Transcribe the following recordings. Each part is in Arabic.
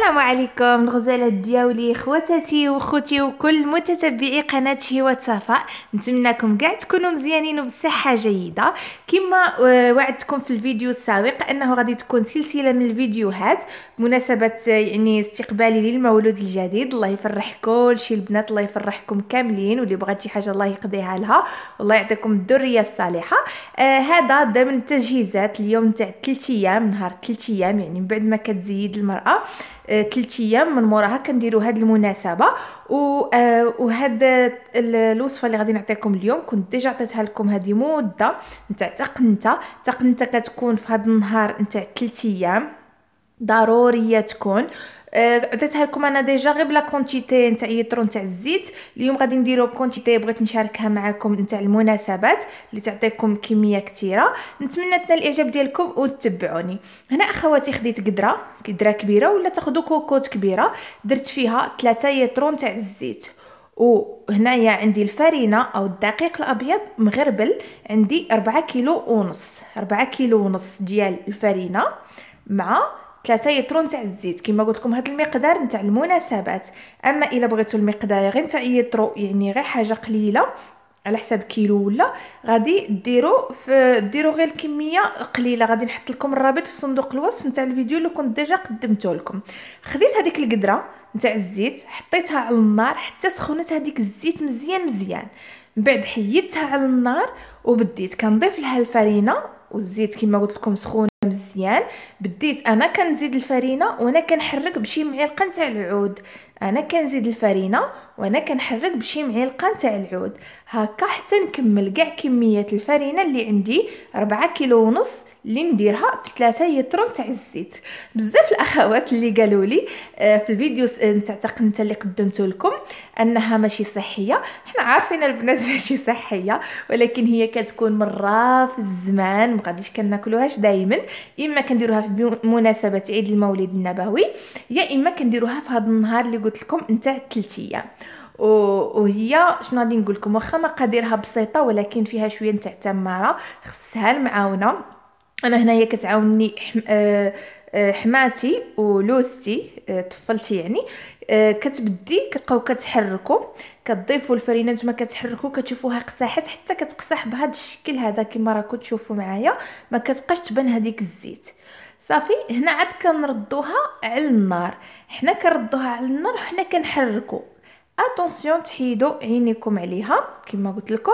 السلام عليكم الغزالات دياولي خواتاتي وخوتي وكل متتبعي قناه شهوة صفاء نتمنىكم كاع تكونوا مزيانين وبصحة جيدة. كما آه، وعدتكم في الفيديو السابق أنه غادي تكون سلسلة من الفيديوهات بمناسبه آه، يعني استقبالي للمولود الجديد. الله يفرح كل شي البنات الله يفرحكم كاملين واللي بغات شي حاجة الله يقضيها لها. والله يعطيكم الذرية الصالحة. آه هذا ضمن التجهيزات اليوم تاع 3 أيام نهار 3 أيام يعني من بعد ما كتزيد المرأة. ثلاث أيام من موراها كنديروا هذه المناسبة. آه، وهاد الوصفة اللي غادي نعطيكم اليوم كنت déjà عطيتها لكم هذه مدة. نتاع تقنتة. تقنتة كتكون في هذا النهار نتاع 3 أيام. ضروريه تكون آه، عطيتها لكم أنا déjà غير بلا quantité نتاع ليترو نتاع الزيت. اليوم غادي نديرو quantité بغيت نشاركها معكم نتاع المناسبات اللي تعطيكم كمية كثيره نتمنى تنال الإعجاب ديالكم وتتبعوني. هنا أخواتي خديت قدرة قدرة كبيرة ولا تاخذوا كوكوت كبيرة. درت فيها 3 يترو نتاع الزيت. وهنايا عندي الفرينة أو الدقيق الأبيض مغربل. عندي 4 كيلو ونص 4 كيلو ونص ديال الفرينة مع 3 يترون تاع الزيت. كما قلت لكم هذا المقدار نتاع المناسبات. أما إلا بغيتوا المقدار غير نتاع يترو يعني غير حاجة قليلة على حساب كيلو ولا غادي ديروا في ديروا غير الكمية قليلة. غادي نحط لكم الرابط في صندوق الوصف نتاع الفيديو اللي كنت ديجا قدمته لكم. خديت هذيك القدرة نتاع الزيت حطيتها على النار حتى سخنت هذيك الزيت مزيان مزيان. من بعد حيدتها على النار وبديت كنضيف لها الفرينة والزيت كما قلت لكم سخون مزيان. بديت أنا كنزيد الفرينة وأنا كنحرك بشي معلقة نتاع العود. أنا كنزيد الفرينة وأنا كنحرك بشي معلقة نتاع العود. هكا حتى نكمل كاع كمية الفرينة اللي عندي 4 كيلو ونص اللي نديرها في 3 يترون تاع الزيت. بزاف الأخوات اللي قالوا لي آه، في الفيديو نتاع تقنته اللي قدمته لكم أنها ماشي صحية. حنا عارفين البنات ماشي صحية ولكن هي كتكون مرة في الزمان ما غاديش كناكلوهاش دائما إما كنديروها في مناسبة عيد المولد النبوي يا إما كنديروها في هذا النهار اللي قلت لكم نتاع 3 أيام وهي شنو غادي نقول لكم؟ واخا مقاديرها بسيطة ولكن فيها شوية نتاع تمارة خصها المعاونة. أنا هنايا كتعاونني آه، آه، حماتي ولوزتي آه، طفلتي يعني. كتبدي كتبقاو كتحركوا كتضيفوا الفرينه نتوما كتحركوا كتشوفوها قساحت حتى كتقسح بهذا الشكل هذا كما راكم تشوفوا معايا. ما كتبقاش تبان هذيك الزيت. صافي هنا عاد كنردوها على النار. حنا كنردوها على النار وحنا كنحركوا اتونسيون تحيدوا عينيكم عليها كما قلت لكم.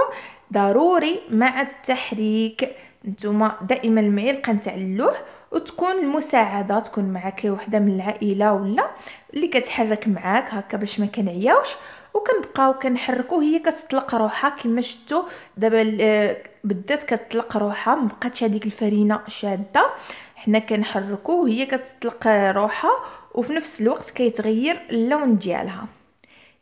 ضروري مع التحريك. نتوما دائما المعلقه نتاع اللوح وتكون المساعدة تكون معك وحدة من العائلة ولا اللي كتحرك معاك هكا باش ما كنعياوش. وكنبقاو كنحركو هي كتطلق روحها كما شفتوا دابا بدات كتطلق روحها مبقاتش هذيك الفرينة شادة. حنا كنحركو وهي كتطلق روحها وفي نفس الوقت كيتغير اللون ديالها.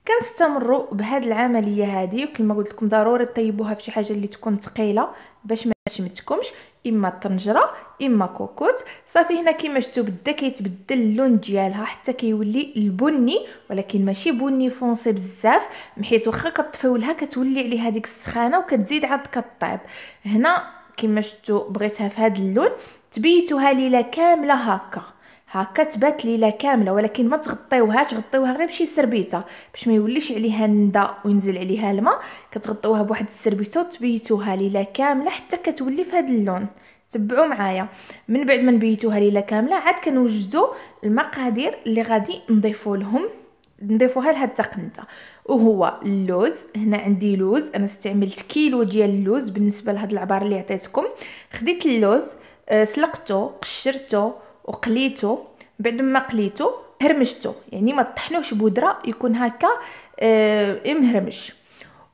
كنستمروا بهاد العملية هذه وكما قلت لكم ضروري طيبوها في شي حاجة اللي تكون ثقيله باش ما تشمتكمش إما طنجرة إما كوكوت. صافي هنا كما شفتوا بدا كيتبدل اللون ديالها حتى كيولي البني ولكن ماشي بني foncé بزاف حيت واخا كطفيو لها كتولي عليها ديك السخانة وكتزيد عاد كطيب. هنا كما شفتوا بغيتها في هذا اللون تبيتوها ليلة كاملة هكا. هكا تبات ليلة كاملة ولكن ما تغطيوهاش غطيوها غير بشي سربيته باش ما يوليش عليها الندى وينزل عليها الماء. كتغطيوها بواحد السربيته وتبيتوها ليلة كاملة حتى كتولي في هذا اللون. تبعوا معايا. من بعد ما نبيتوها ليلة كاملة عاد كنوجدوا المقادير اللي غادي نضيفوا لهم. نضيفوها لهاد التقنته وهو اللوز. هنا عندي لوز. أنا استعملت كيلو ديال اللوز بالنسبة لهاد العبارة اللي عطيتكم. خديت اللوز آه، سلقته قشرته وقليته بعد ما قليته هرمشته يعني ما طحنوش بودرة يكون هكا آه مهرمش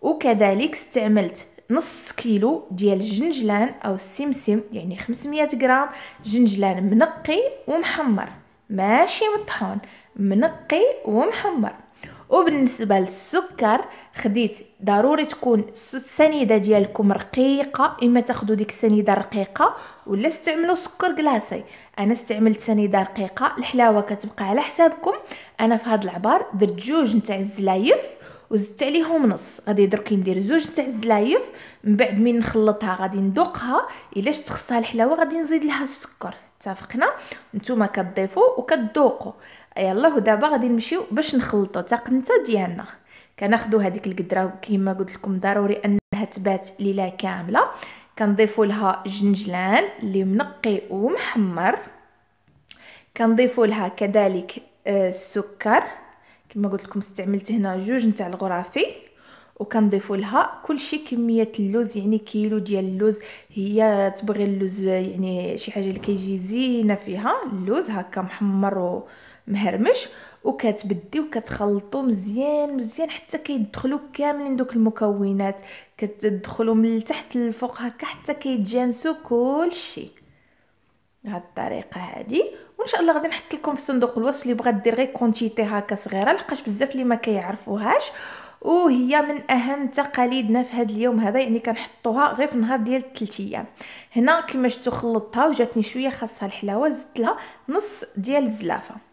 وكذلك استعملت نص كيلو ديال الجنجلان أو السمسم يعني 500 غرام جنجلان منقي ومحمر. ماشي مطحون منقي ومحمر. وبالنسبة للسكر خديت ضروري تكون السنيده ديالكم رقيقة إما تاخذوا ديك السنيده رقيقة ولا استعملوا سكر كلاصي أنا استعملت سنيدة رقيقة الحلاوة كتبقى على حسابكم. أنا في هذا العبار درت جوج نتاع الزلايف وزدت عليهم نص. غادي درك ندير زوج تاع الزلايف من بعد من نخلطها غادي ندوقها. إلا شت خصها الحلاوة غادي نزيد لها السكر. اتفقنا؟ نتوما كتضيفوا وكتذوقوا يلا ودابا غادي نمشيو باش نخلطوا تقنته ديالنا. كناخذوا هذيك القدرة كما قلت لكم ضروري أنها تبات ليلة كاملة. كنضيفوا لها جنجلان اللي منقي ومحمر. كنضيفوا لها كذلك آه، السكر. كما قلت لكم استعملت هنا جوج نتاع الغرافي. وكنضيفوا لها كل شيء كمية اللوز يعني كيلو ديال اللوز. هي تبغي اللوز يعني شي حاجة اللي كيجي زينة فيها اللوز هكا محمر ومهرمش وكتبدي وكتخلطوا مزيان مزيان حتى كيدخلوا كاملين دوك المكونات. كتدخلوا من التحت للفوق هكا حتى كيتجانسوا كلشي. بهذه الطريقة هذه وان شاء الله غادي نحط لكم في صندوق الوصف اللي بغات دير غير quantité هكا صغيرة لحقاش بزاف اللي ما كيعرفوهاش. وهي من أهم تقاليدنا في هذا اليوم هذا يعني كنحطوها غير في النهار ديال 3 أيام. هنا كما شفتوا خلطتها وجاتني شوية خاصها الحلاوة زدت لها نص ديال الزلافة.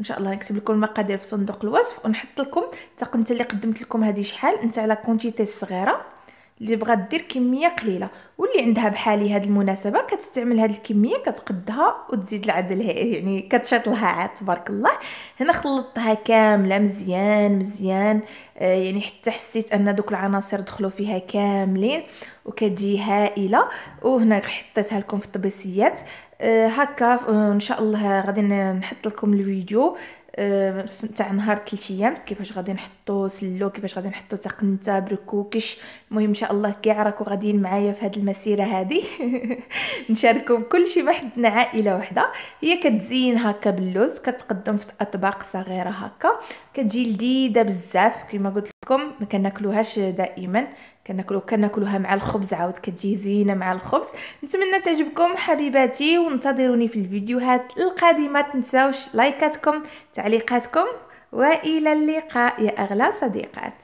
إن شاء الله نكتب لكم المقادير في صندوق الوصف ونحط لكم تقنت اللي قدمت لكم هذه شحال. أنت على كونتيتي صغيرة اللي بغات دير كمية قليلة. واللي عندها بحالي هذه المناسبة كتستعمل هذه الكمية كتقدها وتزيد العدل. يعني كتشاط لها عاد تبارك الله. هنا خلطتها كاملة مزيان مزيان. آه يعني حتى حسيت أن دوك العناصر دخلوا فيها كاملين وكتجي هائلة. وهنا حطيتها لكم في الطبيسيات. هكا آه إن شاء الله غادي نحط لكم الفيديو آه، تاع نهار 3 أيام كيفاش غادي نحطو سلو كيفاش غادي نحطو تقنته بركوكش. المهم إن شاء الله كاع راكو غاديين معايا في هذه المسيرة هذه نشارككم كل شيء ما حدنا عائلة وحدة. هي كتزين هكا باللوز كتقدم في أطباق صغيرة هكا. كتجي لذيذة بزاف كما قلت لكم ما كناكلوهاش دائما كناكلو كناكلوها مع الخبز عاود كتجي زينة مع الخبز. نتمنى تعجبكم حبيباتي وانتظروني في الفيديوهات القادمة. تنساوش لايكاتكم تعليقاتكم وإلى اللقاء يا أغلى صديقات.